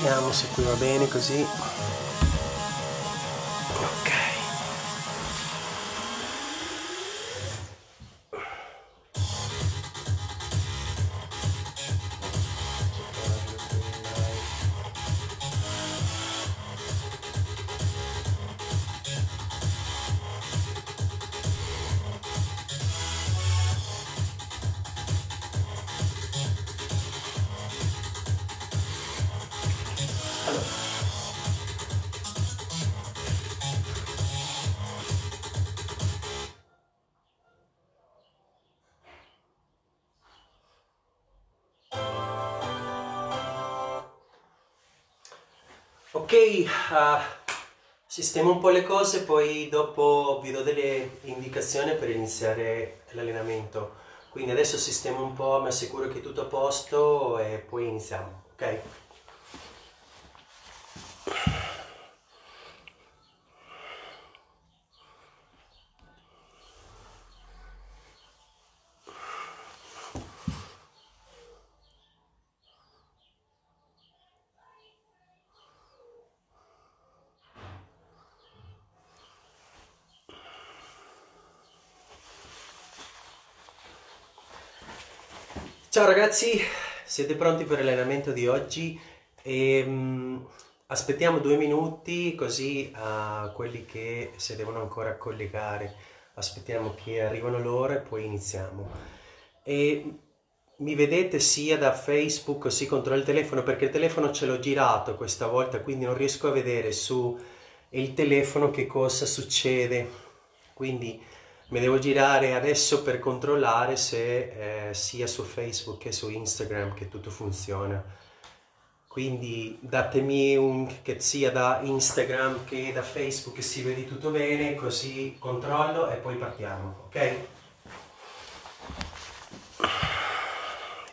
vediamo se qui va bene così po' le cose, poi dopo vi do delle indicazioni per iniziare l'allenamento. Quindi adesso sistemo un po', mi assicuro che è tutto a posto e poi iniziamo, ok? Ciao ragazzi, siete pronti per l'allenamento di oggi? E, um, aspettiamo due minuti così a quelli che si devono ancora collegare, aspettiamo che arrivano loro e poi iniziamo. E mi vedete sia da Facebook così contro il telefono perché il telefono ce l'ho girato questa volta quindi non riesco a vedere su il telefono che cosa succede. Quindi mi devo girare adesso per controllare se eh, sia su Facebook che su Instagram che tutto funziona. Quindi datemi un che sia da Instagram che da Facebook che si vedi tutto bene, così controllo e poi partiamo, ok?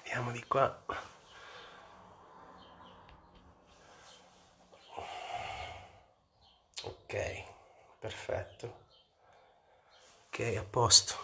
Vediamo di qua. Ok, perfetto ok a posto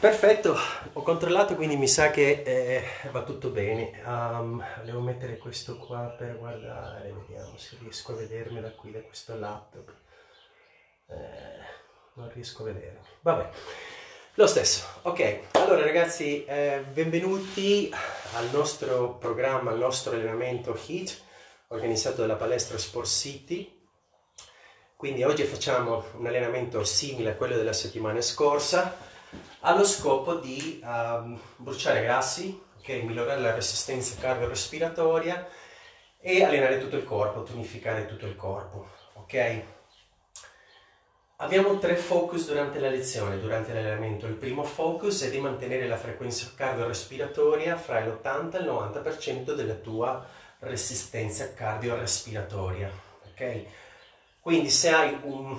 Perfetto, ho controllato quindi mi sa che eh, va tutto bene. Um, volevo mettere questo qua per guardare, vediamo se riesco a vedermi da qui, da questo laptop. Eh, non riesco a vedere. Vabbè, lo stesso. Ok, allora ragazzi, eh, benvenuti al nostro programma, al nostro allenamento HIT, organizzato dalla palestra Sport City. Quindi oggi facciamo un allenamento simile a quello della settimana scorsa, allo scopo di um, bruciare grassi, okay, migliorare la resistenza cardiorespiratoria e allenare tutto il corpo, tonificare tutto il corpo. Ok? Abbiamo tre focus durante la lezione, durante l'allenamento. Il primo focus è di mantenere la frequenza cardiorespiratoria fra l'80 e il 90% della tua resistenza cardiorespiratoria. Ok? Quindi se hai un,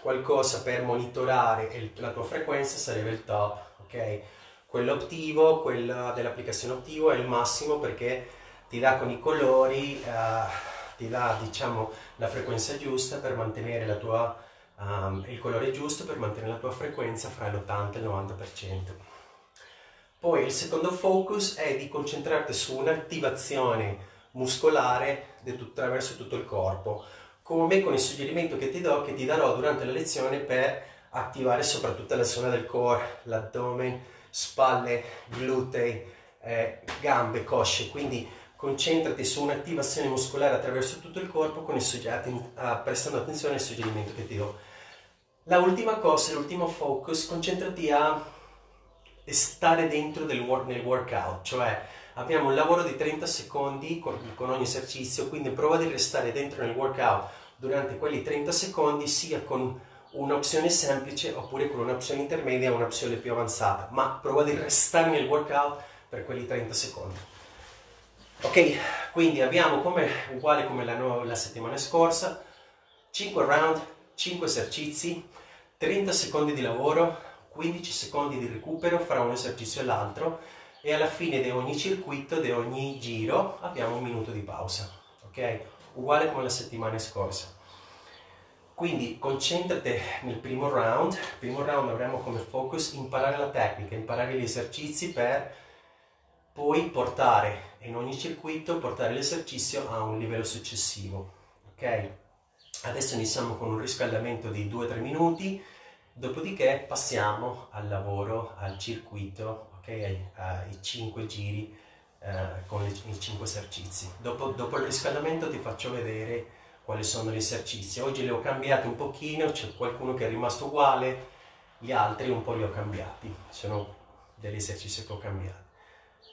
qualcosa per monitorare la tua frequenza sarebbe il top. Ok? Quello attivo, quella dell'applicazione attivo è il massimo perché ti dà con i colori, uh, ti dà diciamo la frequenza giusta per mantenere la tua um, il colore giusto per mantenere la tua frequenza fra l'80 e il 90%. Poi il secondo focus è di concentrarti su un'attivazione muscolare attraverso tutto il corpo, come con il suggerimento che ti do, che ti darò durante la lezione per attivare soprattutto la zona del core, l'addome, spalle, glutei, eh, gambe, cosce, quindi concentrati su un'attivazione muscolare attraverso tutto il corpo con il, ah, prestando attenzione al suggerimento che ti do. La ultima cosa, l'ultimo focus, concentrati a stare dentro work, nel workout, cioè abbiamo un lavoro di 30 secondi con, con ogni esercizio, quindi prova di restare dentro nel workout durante quelli 30 secondi sia con un'opzione semplice oppure con un'opzione intermedia un'opzione più avanzata, ma prova di restare nel workout per quelli 30 secondi. Ok, quindi abbiamo come, uguale come la, la settimana scorsa, 5 round, 5 esercizi, 30 secondi di lavoro, 15 secondi di recupero fra un esercizio e l'altro e alla fine di ogni circuito, di ogni giro, abbiamo un minuto di pausa, ok? Uguale come la settimana scorsa. Quindi concentrati nel primo round, il primo round avremo come focus imparare la tecnica, imparare gli esercizi per poi portare in ogni circuito, portare l'esercizio a un livello successivo, ok? Adesso iniziamo con un riscaldamento di 2-3 minuti, dopodiché passiamo al lavoro, al circuito, ok? Ai, ai 5 giri eh, con i 5 esercizi. Dopo, dopo il riscaldamento ti faccio vedere quali sono gli esercizi. Oggi li ho cambiati un pochino, c'è qualcuno che è rimasto uguale, gli altri un po' li ho cambiati, sono degli esercizi che ho cambiato.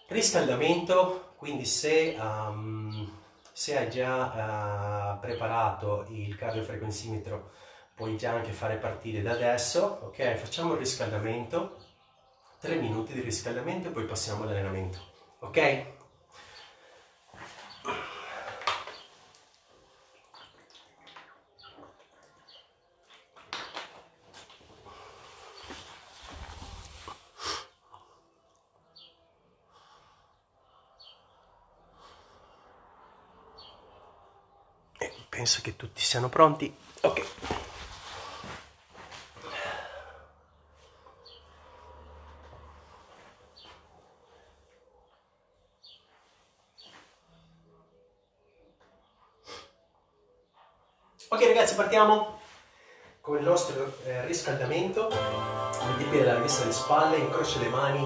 Riscaldamento, quindi se, um, se hai già uh, preparato il cardiofrequenzimetro puoi già anche fare partire da adesso, ok? Facciamo il riscaldamento, 3 minuti di riscaldamento e poi passiamo all'allenamento, ok? Penso che tutti siano pronti. Ok. Ok ragazzi, partiamo con il nostro eh, riscaldamento. Metti piede larghezza delle spalle, incrocia le mani,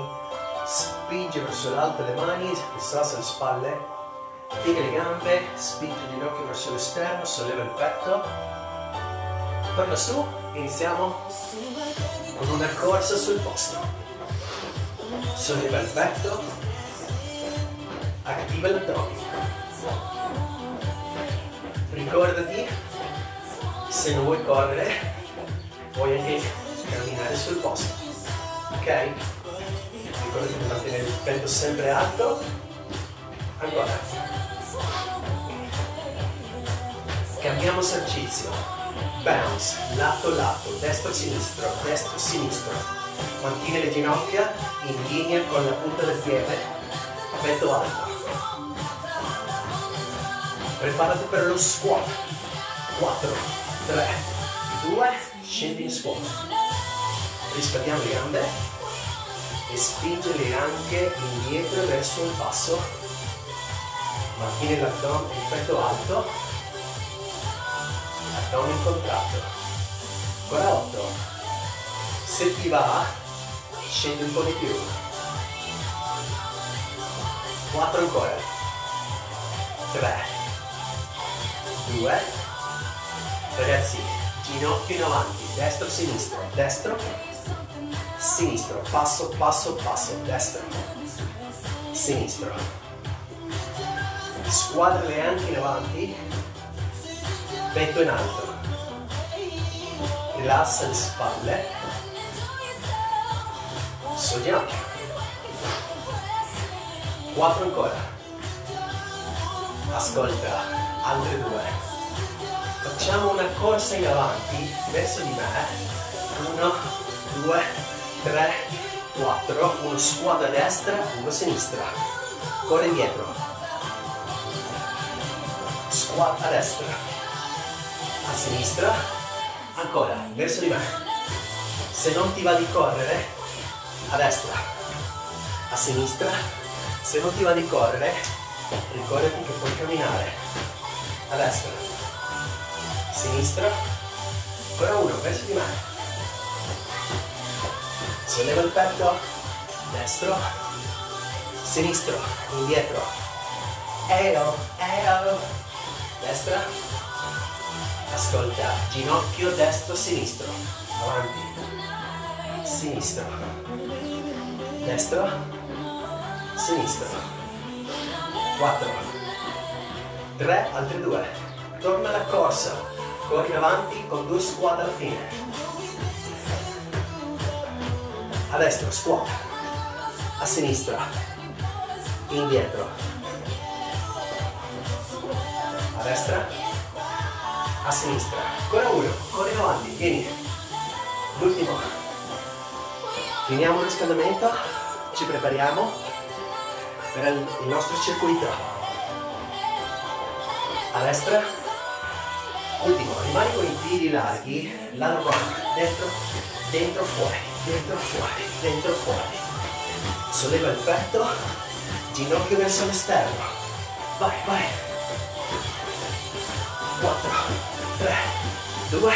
spinge verso l'alto le mani, salsa le spalle, piega le gambe, spingi il ginocchio verso l'esterno, solleva il petto, torna su, iniziamo con una corsa sul posto. Solleva il petto, attiva l'addome. Ricordati, se non vuoi correre, puoi anche camminare sul posto. Ok? Ricordati di mantenere il petto sempre alto. Ancora. Cambiamo esercizio. Bounce, lato lato, destro sinistro, destro sinistro. Mantieni le ginocchia in linea con la punta del piede, petto alto. Preparati per lo squat. 4, 3, 2, scendi in squat. Riscaldiamo le gambe e spingere anche indietro verso il basso. Mantieni l'addome, il petto alto non incontrato. Ancora 8. Se ti va, scendi un po' di più. 4 ancora. 3. 2. Ragazzi, ginocchio in avanti, destro, sinistro, destro, sinistro, passo, passo, passo, destro, sinistro. Squadra le anche in avanti, petto in alto. Rilassa le spalle. Sogniamo 4 ancora. Ascolta altre due. Facciamo una corsa in avanti verso di me. 1 2 3 4 uno squadra a destra uno a sinistra. Corre indietro. Squadra a destra a sinistra, ancora, verso di me. Se non ti va di correre, a destra, a sinistra. Se non ti va di correre, ricordati che puoi camminare. A destra, sinistra, ancora uno, verso di me. Solleva il petto, destro, sinistro, indietro. Eo, eo, destra, Ascolta, ginocchio destro, sinistro, avanti, sinistro, destro, sinistro, 4, 3, altri due, torna alla corsa, corri avanti con due squadre alla fine, a destra, squat, a sinistra, indietro, a destra, a sinistra, ancora uno, corri avanti, vieni, l'ultimo, finiamo il riscaldamento, ci prepariamo, per il nostro circuito. A destra. Ultimo, rimani con i piedi larghi, lato run, dentro, dentro, fuori, dentro, fuori, dentro, fuori. Solleva il petto, ginocchio verso l'esterno. Vai, vai. 4, 3, 2,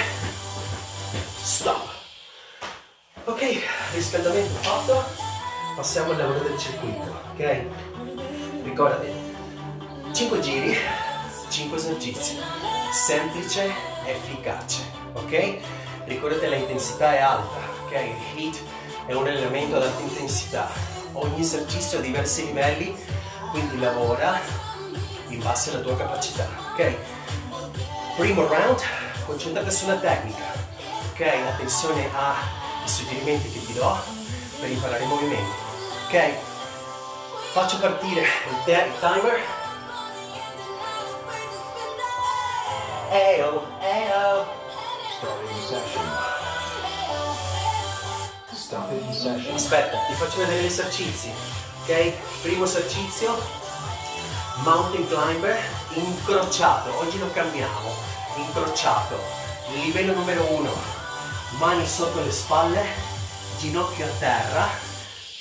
stop. Ok, riscaldamento fatto, passiamo al lavoro del circuito, ok? Ricordati, 5 giri, 5 esercizi, semplice, efficace, ok? Ricordate la intensità è alta, ok? Il HIIT è un elemento ad alta intensità, ogni esercizio ha diversi livelli, quindi lavora in base alla tua capacità, ok? Primo round, concentrate sulla tecnica, ok? Attenzione ai suggerimenti che ti do per imparare i movimenti, ok? Faccio partire il, il timer. Eyo, eyo. Starting session. Session. Aspetta, ti faccio vedere gli esercizi, ok? Primo esercizio, mountain climber, incrociato, oggi lo cambiamo, incrociato, livello numero uno, mani sotto le spalle, ginocchio a terra,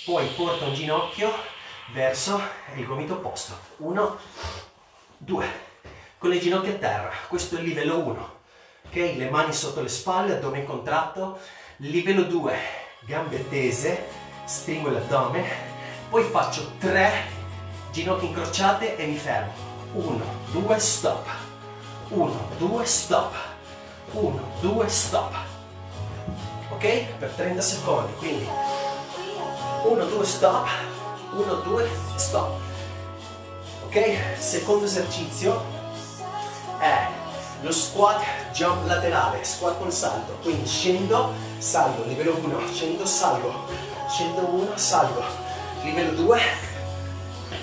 poi porta un ginocchio verso il gomito opposto. Uno, due, con le ginocchia a terra, questo è il livello 1. Ok, le mani sotto le spalle, addome contratto. Livello 2, gambe tese, stringo l'addome, poi faccio 3 ginocchia incrociate e mi fermo. 1, 2, stop. 1, 2, stop. 1, 2, stop ok? Per 30 secondi, quindi 1, 2, stop, 1, 2, stop. Ok? Secondo esercizio è lo squat jump laterale, squat con salto, quindi scendo, salgo, livello 1, scendo, salgo, scendo 1, salgo, livello 2,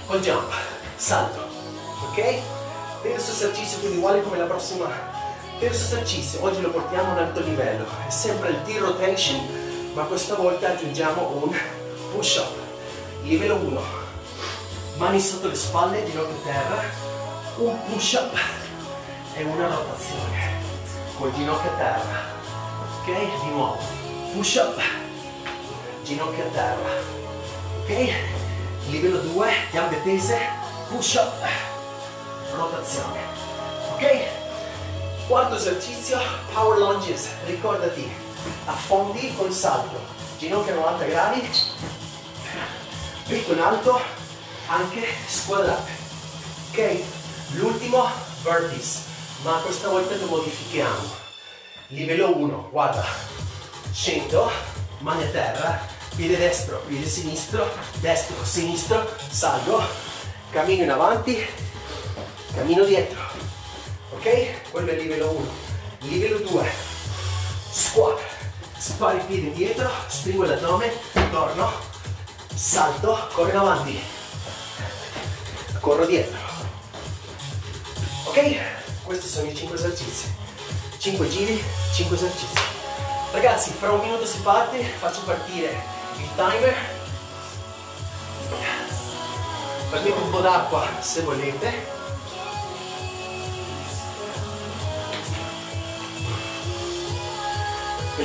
col jump, salto, ok? Terzo esercizio, quindi uguale come la prossima Terzo esercizio, oggi lo portiamo a un alto livello, è sempre il T-rotation, ma questa volta aggiungiamo un push-up. Livello 1, mani sotto le spalle, ginocchio a terra, un push-up e una rotazione col ginocchio a terra. Ok? Di nuovo, push-up, ginocchio a terra. Ok? Livello 2, gambe tese, push-up, rotazione. Ok? Quarto esercizio, power lunges. Ricordati, affondi col salto. Ginocchia 90 gradi. Petto in alto, anche squadrate. Ok? L'ultimo, burpees. Ma questa volta lo modifichiamo. Livello 1, guarda. Scendo, mani a terra, piede destro, piede sinistro, destro, sinistro, salgo, cammino in avanti, cammino dietro ok? Quello è il livello 1. Livello 2, squat, spari i piedi indietro, stringo l'addome, torno, salto, corro in avanti, corro dietro. Ok? Questi sono i 5 esercizi. 5 giri, 5 esercizi. Ragazzi, fra un minuto si parte, faccio partire il timer. Prendete un po' d'acqua se volete.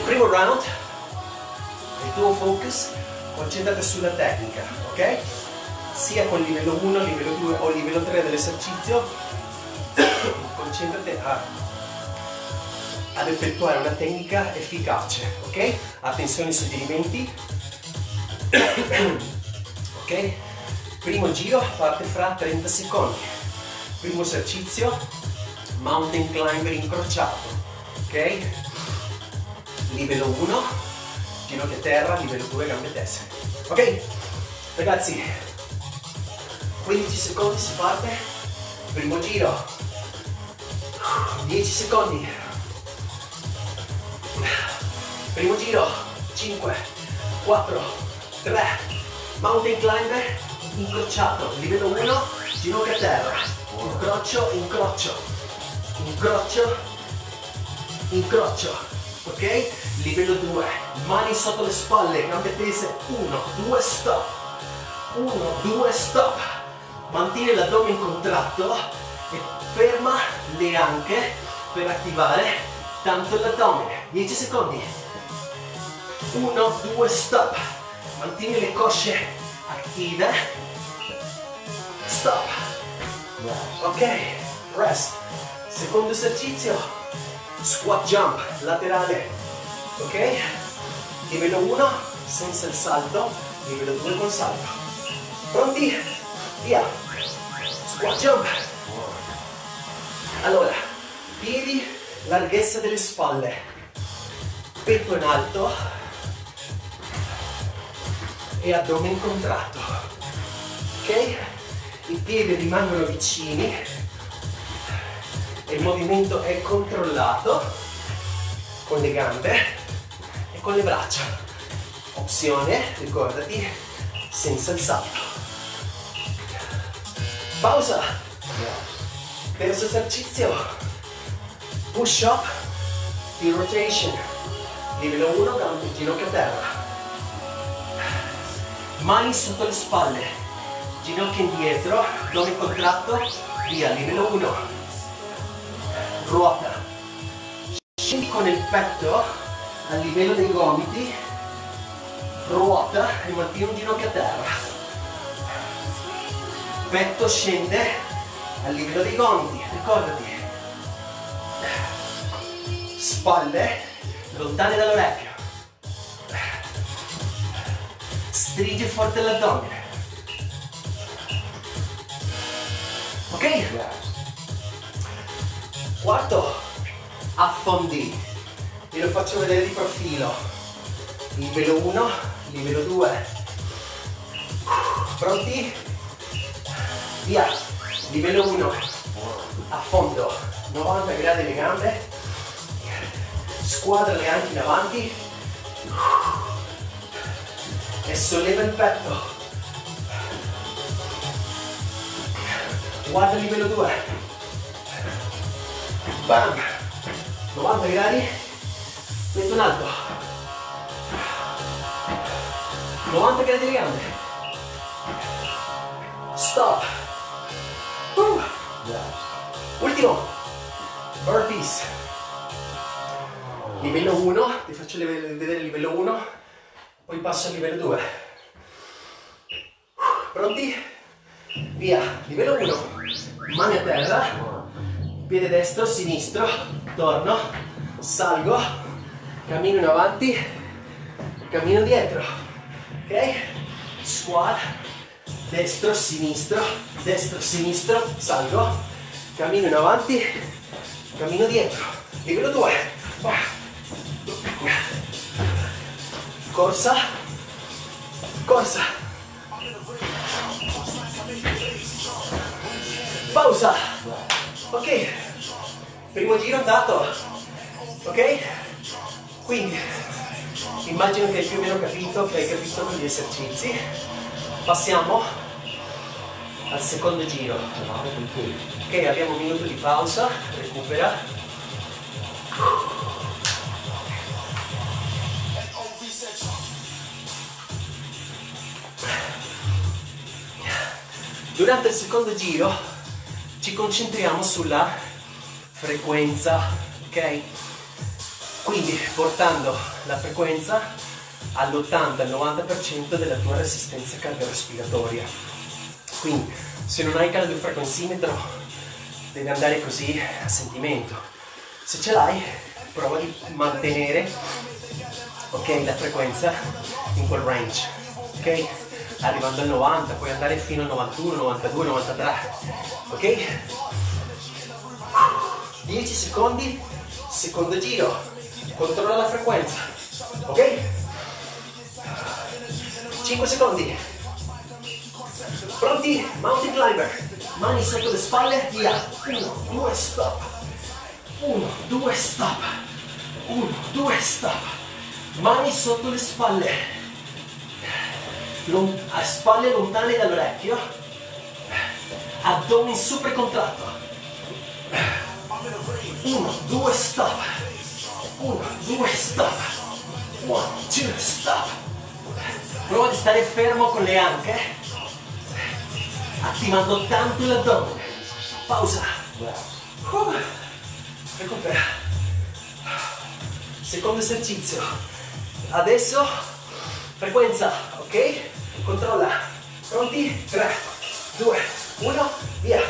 Primo round, il tuo focus, concentrati sulla tecnica, ok? Sia con livello 1, livello 2 o livello 3 dell'esercizio, concentrati a, ad effettuare una tecnica efficace, ok? Attenzione ai suggerimenti. ok? Primo giro parte fra 30 secondi. Primo esercizio, mountain climber incrociato, ok? Livello 1, ginocchia a terra, livello 2, gambe tese. Ok? Ragazzi, 15 secondi si parte, primo giro, 10 secondi, primo giro, 5, 4, 3, mountain climber, incrociato, livello 1, ginocchia a terra, incrocio, incrocio, incrocio, incrocio, ok? Livello 2, mani sotto le spalle, gambe tese, 1, 2, stop, 1, 2, stop, Mantieni l'addome contratto e ferma le anche per attivare tanto l'addome. 10 secondi. 1, 2, stop. Mantieni le cosce attive. Stop. Ok, rest. Secondo esercizio, squat jump laterale. Ok? Livello 1 senza il salto, livello 2 con salto. Pronti? Via. Squat jump. Allora, piedi, larghezza delle spalle, petto in alto e addome in contratto. Ok? I piedi rimangono vicini il movimento è controllato con le gambe e con le braccia. Opzione, ricordati, senza il salto. Pausa. Terzo esercizio. Push up, heel rotation. Livello 1, gambe, ginocchio a terra. Mani sotto le spalle. Ginocchio indietro, addome contratto, via, livello 1. Ruota. Scendi con il petto a livello dei gomiti. Ruota e mantieni un ginocchio a terra. Petto scende a livello dei gomiti, ricordati. Spalle lontane dall'orecchio. Stringi forte l'addome. Ok? Quarto, affondi. Vi lo faccio vedere di profilo. Livello 1, livello 2. Pronti? Via. Livello 1. Affondo. 90 gradi le gambe. Squadra le anche in avanti. E solleva il petto. Guarda livello 2. Bam. 90 gradi. Metto in alto. 90 gradi le gambe. Stop. Uh. Ultimo. Burpees. Livello 1, ti faccio vedere il livello 1, poi passo al livello 2. Pronti? Via, livello 1. Mani a terra, piede destro, sinistro, torno, salgo, cammino in avanti, cammino dietro. Ok? Squat, destro, sinistro, destro, sinistro, salgo, cammino in avanti, cammino dietro. Livello 2. Corsa, corsa. Pausa. Ok. Primo giro andato. Ok? Quindi, immagino che hai più o meno capito, che hai capito gli esercizi. Passiamo al secondo giro. Ok, abbiamo un minuto di pausa, recupera. Durante il secondo giro ci concentriamo sulla frequenza, ok? Quindi portando la frequenza all'80-90% della tua resistenza cardiorespiratoria. Quindi se non hai cardiofrequenzimetro devi andare così a sentimento. Se ce l'hai, prova di mantenere ok, la frequenza in quel range. Ok? Arrivando al 90, puoi andare fino al 91, 92, 93, ok? 10 secondi, secondo giro, controlla la frequenza, ok? 5 secondi, pronti? Mountain climber, mani sotto le spalle, via, 1, 2, stop, 1, 2, stop, 1, 2, stop, mani sotto le spalle, a spalle lontane dall'orecchio, addome super contratto. Uno, due, stop. Uno, due, stop. One, two, stop. Prova di stare fermo con le anche. attivando tanto l'addome. Pausa. Uh, recupera. Secondo esercizio. Adesso frequenza, ok? Controlla. Pronti? 3, 2, 1, via.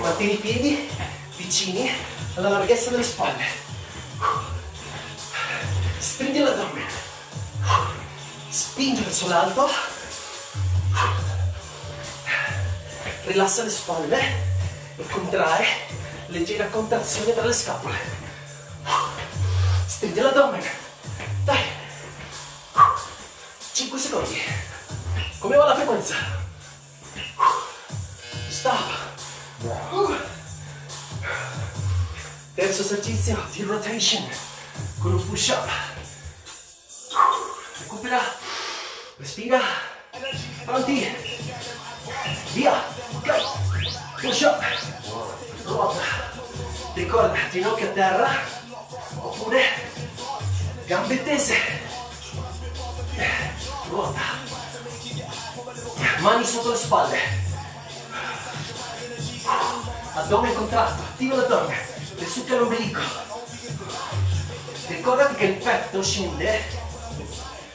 Mantieni i piedi vicini alla larghezza delle spalle. Stringi l'addome. Spingi verso l'alto. Rilassa le spalle e contrae leggera contrazione tra le scapole. Stringi l'addome. Secondi. Come va la frequenza? Stop. Uh. Terzo esercizio di rotation con un push up. Recupera. Respira. Pronti. Via. Go. Push up. Ruota. Ricorda, ginocchia a terra. Oppure gambe tese. Ruota. Mani sotto le spalle. Addome contratto, attiva l'addome, risucchia l'ombelico. Ricordati che il petto scende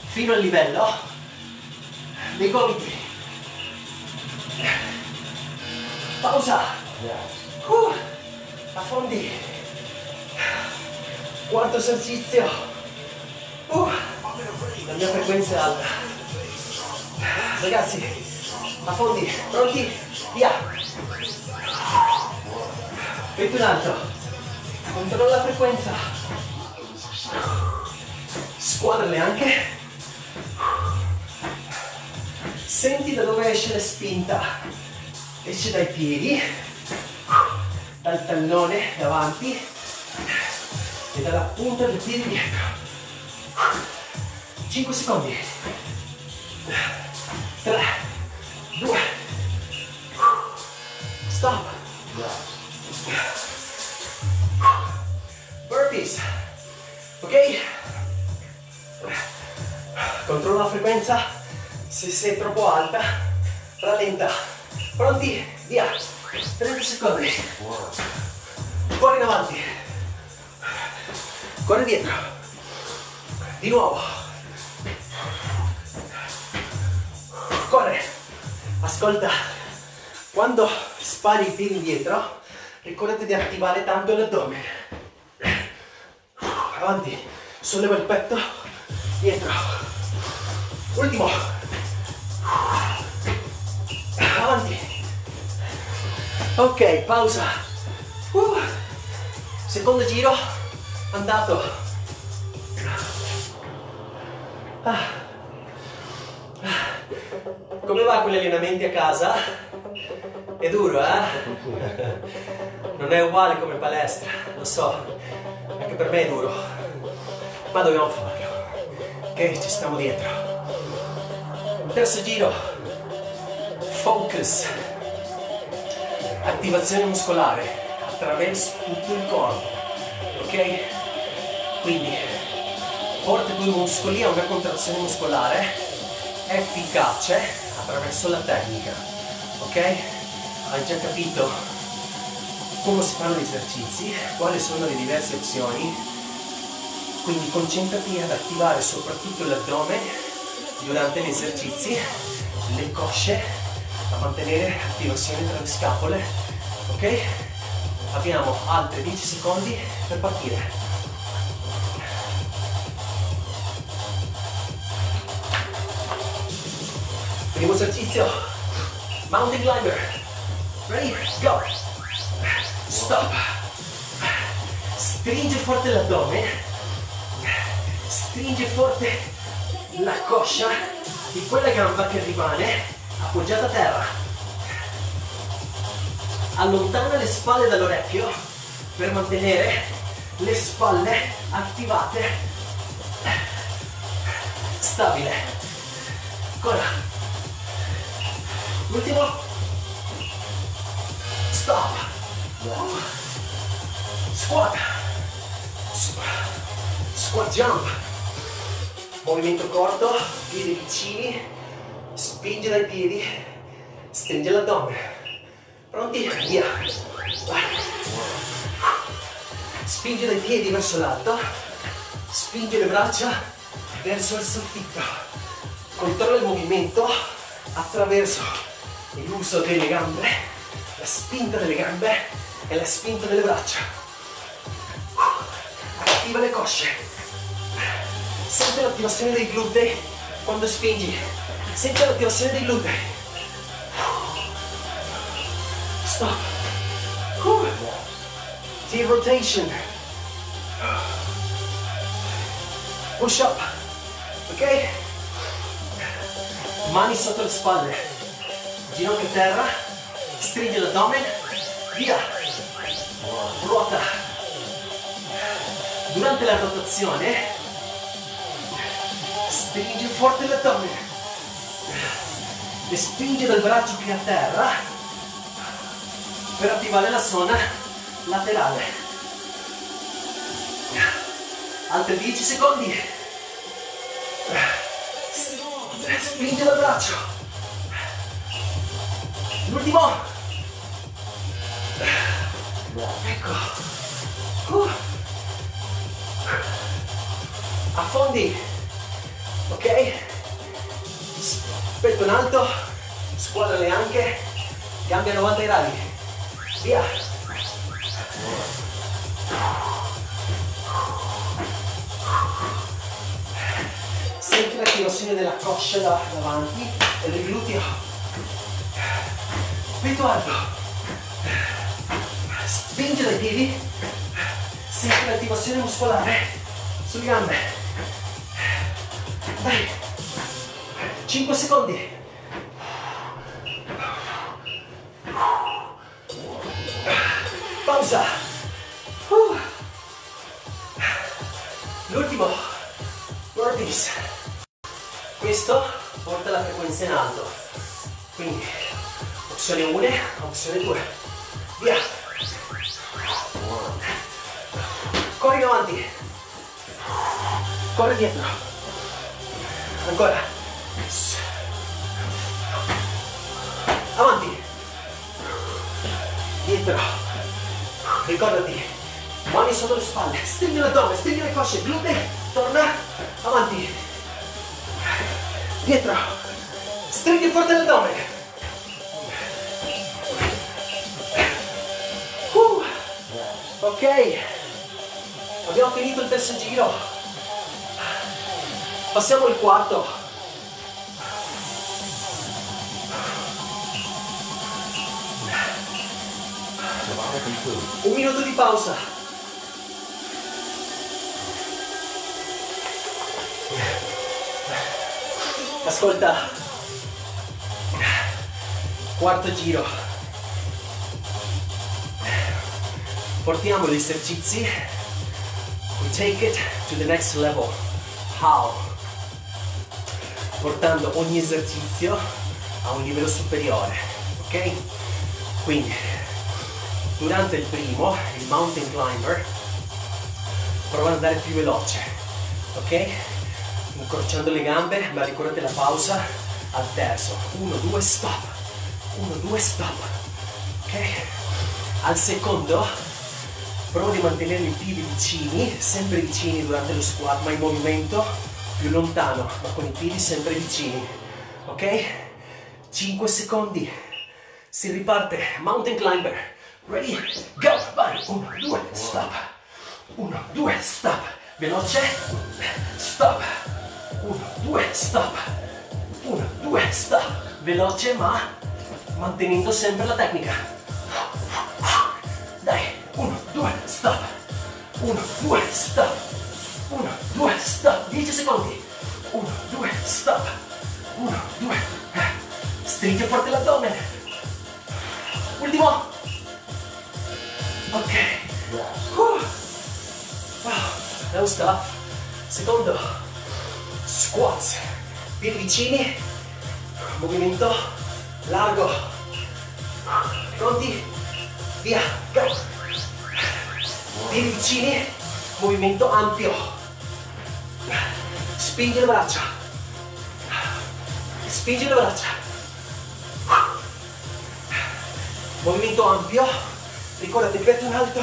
fino al livello dei gomiti. Pausa. Uh, affondi. Quarto esercizio. La mia frequenza è alta. Ragazzi, affondi, pronti? Via. Metti un altro. Controlla la frequenza. Squadrale anche. Senti da dove esce la spinta. Esce dai piedi, dal tallone davanti e dalla punta del piede dietro. 5 secondi. 3, 2, stop. Burpees. Ok? Controlla la frequenza. Se sei troppo alta, rallenta. Pronti? Via. 30 secondi. Corri in avanti. Corri dietro. Di nuovo. Corre. Ascolta. Quando spari i piedi indietro, ricordati di attivare tanto l'addome. Avanti, solleva il petto, dietro. Ultimo. Avanti. Ok, pausa. Uh. Secondo giro, andato. Ah. Va con gli allenamenti a casa? È duro, eh? Non è uguale come palestra, lo so. Anche per me è duro. Ma dobbiamo farlo. Ok, ci stiamo dietro. Terzo giro. Focus. Attivazione muscolare attraverso tutto il corpo. Ok? Quindi porta i tuoi muscoli a una contrazione muscolare efficace attraverso la tecnica. Ok? Hai già capito come si fanno gli esercizi, quali sono le diverse opzioni. Quindi concentrati ad attivare soprattutto l'addome durante gli esercizi, le cosce, a mantenere attivazione tra le scapole. Ok? Abbiamo altri 10 secondi per partire. Primo esercizio. Mountain climber. Ready? Go. Stop. Stringe forte l'addome. Stringe forte la coscia di quella gamba che rimane appoggiata a terra. Allontana le spalle dall'orecchio per mantenere le spalle attivate. Stabile. Ancora. Ultimo. Stop. Squat. Squat jump. Movimento corto, piedi vicini, spingi dai piedi Stringi l'addome. Pronti? Via. Vai. Spingi le piedi verso l'alto. Spingi le braccia verso il soffitto. Controlla il movimento attraverso l'uso delle gambe, la spinta delle gambe e la spinta delle braccia. Attiva le cosce. Sente l'attivazione dei glutei quando spingi. Sente l'attivazione dei glutei. Stop. Whew. Deep rotation. Push up. Ok? Mani sotto le spalle. Ginocchio a terra. Stringi l'addome. Via. Ruota. Durante la rotazione stringi forte l'addome e spingi dal braccio che a terra per attivare la zona laterale. Altri 10 secondi. Spingi dal braccio. L'ultimo. Ecco. Uh. Affondi. Ok? Petto in alto. Squadra le anche. Gambe a 90 gradi. Via. Senti l'attivazione della coscia da- davanti e del gluteo. Alto. Spingi dai piedi. Senti l'attivazione muscolare sulle gambe. Dai. 5 secondi. Opzione 2. Via. Corri avanti. Corri dietro. Ancora. Avanti. Dietro. Ricordati. Mani sotto le spalle. Stringi l'addome, stringi le cosce, glute. Torna. Avanti. Dietro. Stringi forte l'addome. Ok. Abbiamo finito il terzo giro. Passiamo al quarto. Un minuto di pausa. Ascolta. Quarto giro. Portiamo gli esercizi. We take it to the next level. How? Portando ogni esercizio a un livello superiore. Ok? Quindi durante il primo, il mountain climber, prova ad andare più veloce, ok? Incrociando le gambe, ma ricordate la pausa al terzo. 1, 2, stop. 1, 2, stop. Ok? Al secondo, prova di mantenere i piedi vicini, sempre vicini durante lo squat, ma in movimento più lontano, ma con i piedi sempre vicini. Ok? 5 secondi. Si riparte. Mountain climber. Ready? Go! Vai! Uno, due, stop! Uno, due, stop! Veloce! Stop! Uno, due, stop! Uno, due, stop! Veloce ma mantenendo sempre la tecnica. Dai! Uno, due, stop! Uno, due, stop! Uno, due, stop! 10 secondi! Uno, due, stop! Uno, due! Stringi forte l'addome! Ultimo! Ok. Uh. Wow, was tough. Secondo, squats. Piedi vicini, movimento largo. Pronti? Via, go. Piedi vicini, movimento ampio. Spingi le braccia. Spingi le braccia. Movimento ampio. Ricordati, petto in alto,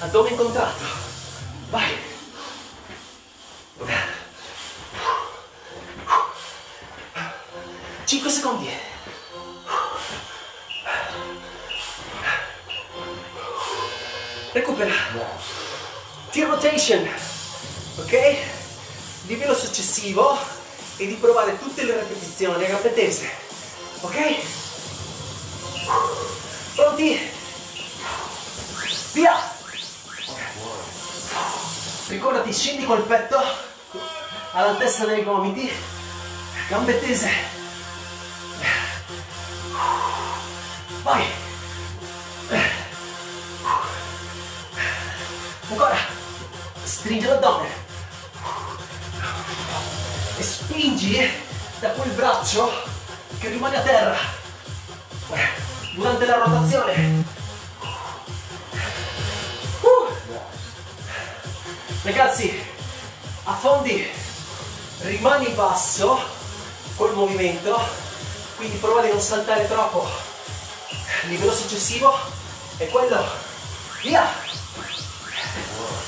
addome contratto. Vai. Rotation. Ok? Livello successivo e di provare tutte le ripetizioni a gambe tese. Ok? Pronti? Via! Ricordati, scendi col petto all'altezza dei gomiti, gambe tese. Vai! Ancora! Stringi l'addome e spingi da quel braccio che rimane a terra durante la rotazione. Uh. Ragazzi, affondi, rimani basso col movimento, quindi prova di non saltare troppo. Il livello successivo è quello. Via!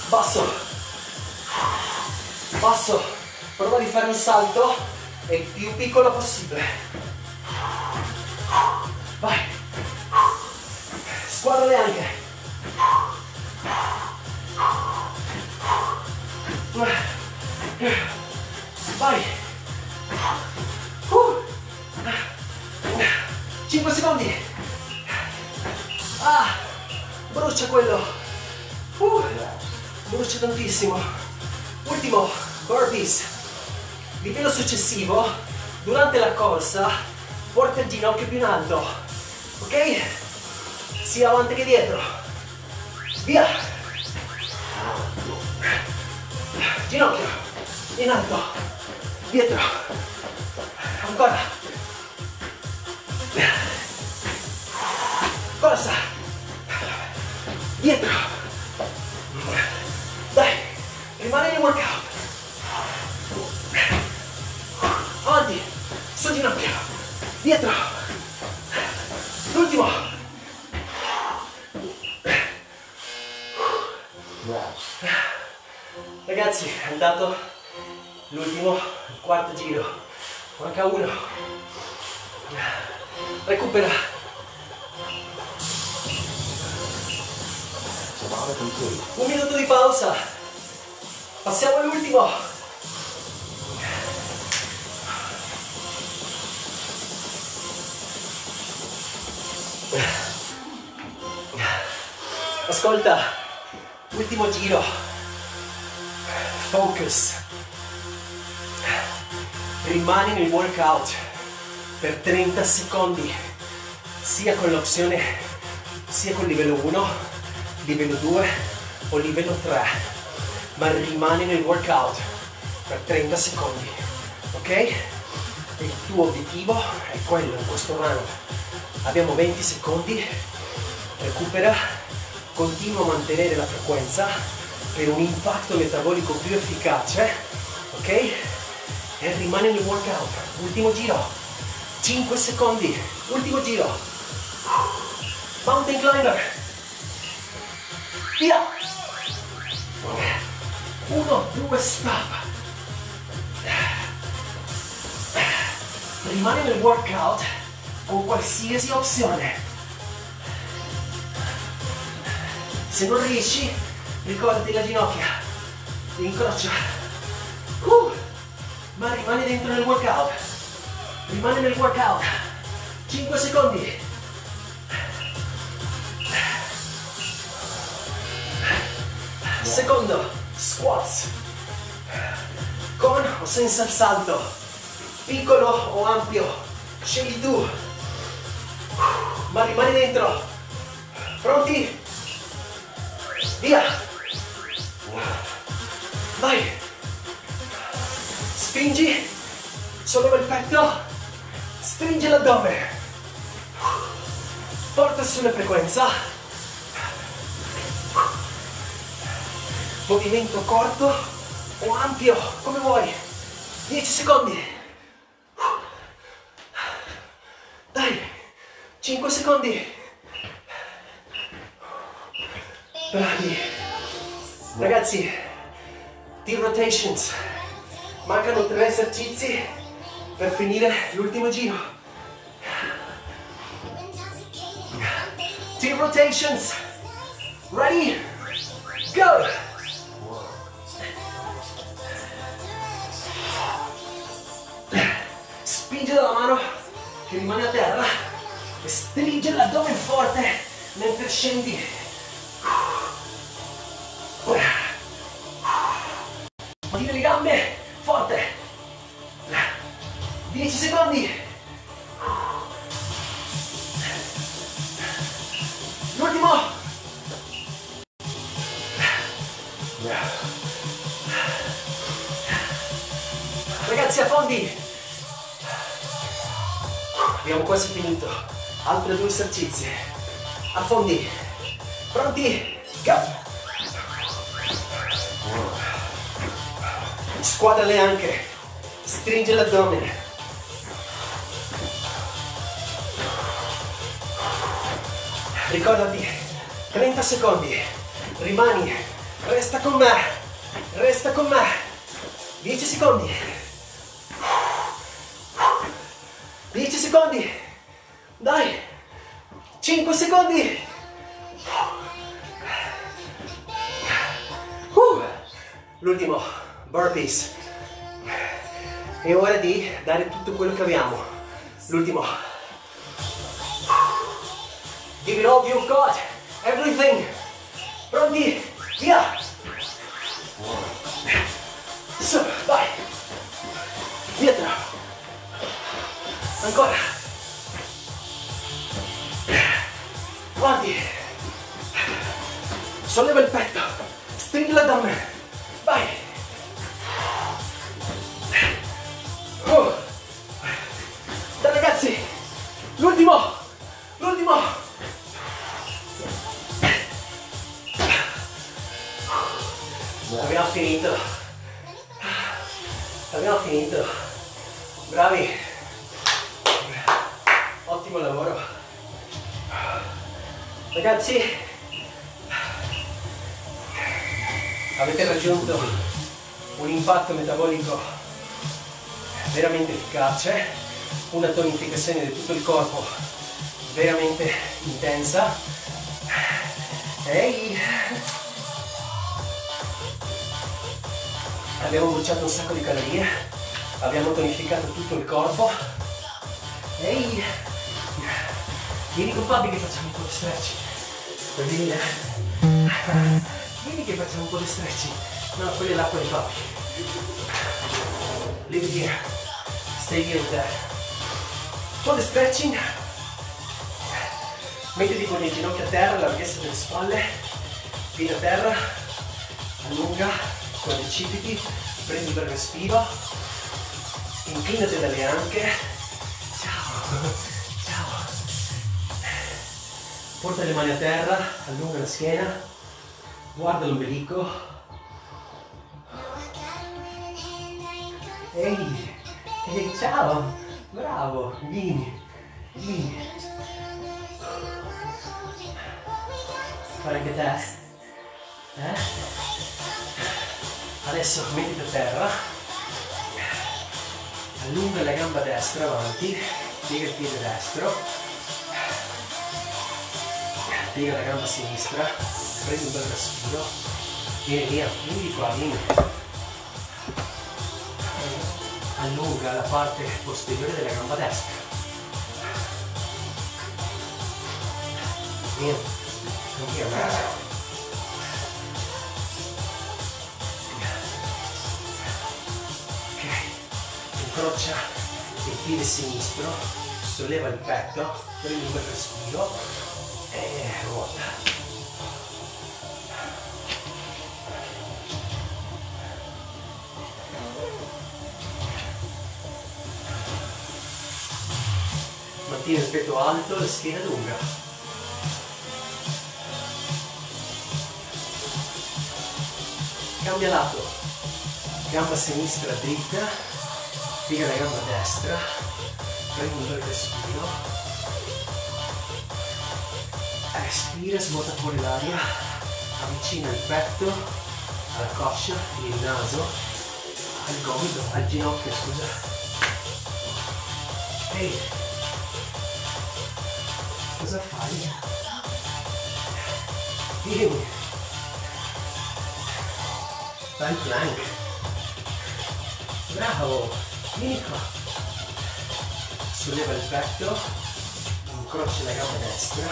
Basso. Basso. Prova di fare un salto il più piccolo possibile. Vai. Squadra le anche. Vai. Uh. 5 secondi. Ah, brucia quello. Uh. Brucia tantissimo. Ultimo, burpees. Livello successivo, durante la corsa, porta il ginocchio più in alto. Ok? Sia avanti che dietro. Via. Ginocchio in alto. Dietro. Ancora. Corsa. Dietro. Dai, rimane nel workout. Avanti, sul ginocchio. Dietro. L'ultimo. Ragazzi, è andato l'ultimo, il quarto giro. Manca uno. Recupera. Un minuto di pausa. Passiamo all'ultimo. Ascolta, ultimo giro. Focus. Rimani nel workout per 30 secondi, sia con l'opzione, sia con livello 1, livello 2 o livello 3, ma rimani nel workout per 30 secondi, ok? Il tuo obiettivo è quello in questo round. Abbiamo 20 secondi, recupera, continua a mantenere la frequenza per un impatto metabolico più efficace, ok? E rimane nel workout. Ultimo giro, 5 secondi, ultimo giro. Mountain climber. Via! Uno, due, stop. Rimani nel workout con qualsiasi opzione. Se non riesci, ricordati la ginocchia. Incrocia. Uh, ma rimani dentro nel workout. Rimani nel workout. 5 secondi. Secondo, squats. Con o senza il salto. Piccolo o ampio. Scegli tu. Ma rimani dentro. Pronti? Via. Vai. Spingi. Solleva il petto. Stringi l'addome. Porta sulla frequenza. Movimento corto o ampio, come vuoi. 10 secondi. Dai, 5 secondi. Bravi. Ragazzi, T-rotations. Mancano tre esercizi per finire l'ultimo giro. T-rotations. Ready? Go! Spinge la mano che rimane a terra e stringe l'addome forte mentre scendi. Mattina le gambe, forte. 10 secondi. L'ultimo. Ragazzi, a fondi. Abbiamo quasi finito. Altri due esercizi. A fondi. Pronti? Go! Squadrale anche. Stringe l'addome. Ricordati, 30 secondi. Rimani. Resta con me. Resta con me. 10 secondi. 10 secondi. Dai. 5 secondi. Uh. L'ultimo. Burpees. È ora di dare tutto quello che abbiamo. L'ultimo. Give it all you've got. Everything. Pronti? Via. Su, vai. Dietro. Ancora. Avanti. Solleva il petto. Stringi l'addome. L'ultimo. L'ultimo. Abbiamo finito. Abbiamo finito. Bravi. Ottimo lavoro. Ragazzi, avete raggiunto un impatto metabolico veramente efficace, una tonificazione di tutto il corpo veramente intensa. Ehi! Abbiamo bruciato un sacco di calorie, abbiamo tonificato tutto il corpo. Ehi! Vieni con papi che facciamo un po' di stretch. Vieni là. Vieni che facciamo un po' di stretch. No, quella è l'acqua di papi. Leave it here. Stay here po' di stretching. Mettiti con le ginocchia a terra, larghezza delle spalle. Piedi a terra. Allunga. Quadricipiti. Prendi un respiro. Inclinati dalle anche. Ciao. Porta le mani a terra, allunga la schiena, guarda l'ombelico. Ehi, ehi, ciao, bravo, vieni, vieni. Fare anche te? Eh? Adesso mettiti a terra, allunga la gamba destra avanti, piega il piede destro, piega la gamba sinistra, prendi un bel respiro, vieni via, vieni qua, vieni. Allunga la parte posteriore della gamba destra. Vieni, via. Ok, incrocia il piede sinistro, solleva il petto, prendi un bel respiro e ruota. Mantieni il petto alto, la schiena lunga. Cambia lato. Gamba sinistra dritta, piega la gamba destra, prendi un bel respiro Respira, svuota fuori l'aria. avvicina il petto alla coscia, il naso, al gomito, al ginocchio, scusa. Ehi, cosa fai? Vieni. Fai plank. Bravo, vieni qua. Solleva il petto, incrocia la gamba destra,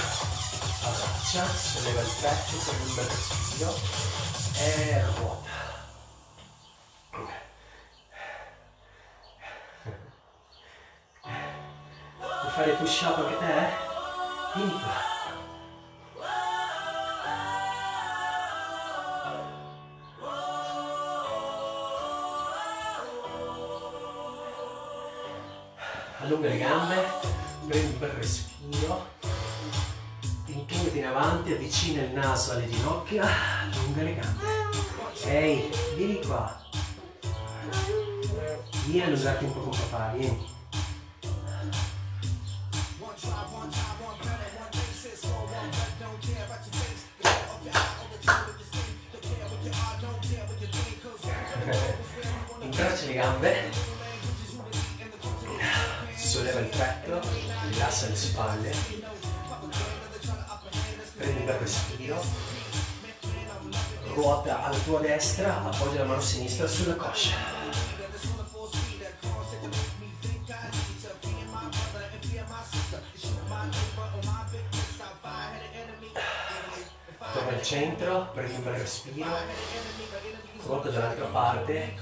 abbraccia, solleva il petto con un bel respiro e ruota. Fare push up anche te? Vieni qua. allunga le gambe, prendi un bel respiro, inchinati in avanti, avvicina il naso alle ginocchia, allunga le gambe. Ehi, vieni qua. Vieni a un po' con papà, vieni. Le gambe, solleva il petto, rilassa le spalle, prendi un bel respiro, ruota alla tua destra, appoggia la mano sinistra sulla coscia. Torna al centro, prendi un bel respiro, ruota dall'altra parte,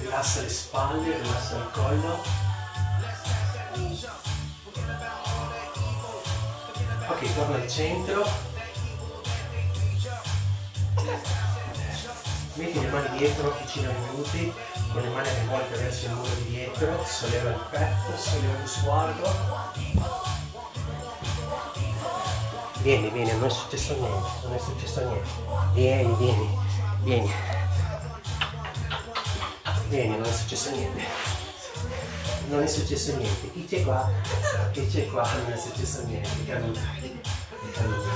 rilassa le spalle, rilassa il collo. Ok, torna al centro. Metti le mani dietro, vicino ai minuti, con le mani rivolte verso il muro di dietro, solleva il petto, solleva lo sguardo. Vieni, vieni, non è successo niente, non è successo niente. Vieni, vieni, vieni. Vieni, non è successo niente. Non è successo niente. Chi c'è qua? Chi c'è qua? Non è successo niente. È caduto. È caduto.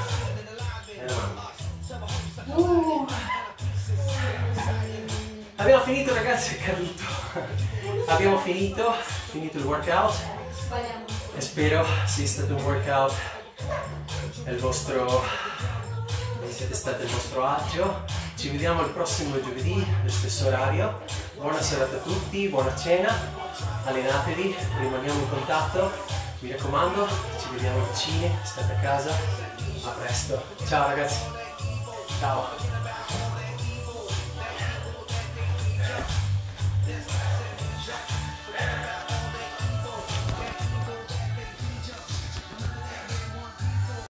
E la mamma. Uh. Abbiamo finito ragazzi, è caduto. Abbiamo finito, finito il workout. E spero sia stato un workout il vostro siete stati il vostro agio ci vediamo il prossimo giovedì allo stesso orario. Buona serata a tutti buona cena. Allenatevi rimaniamo in contatto. Mi raccomando ci vediamo vicini state a casa. A presto. Ciao ragazzi. Ciao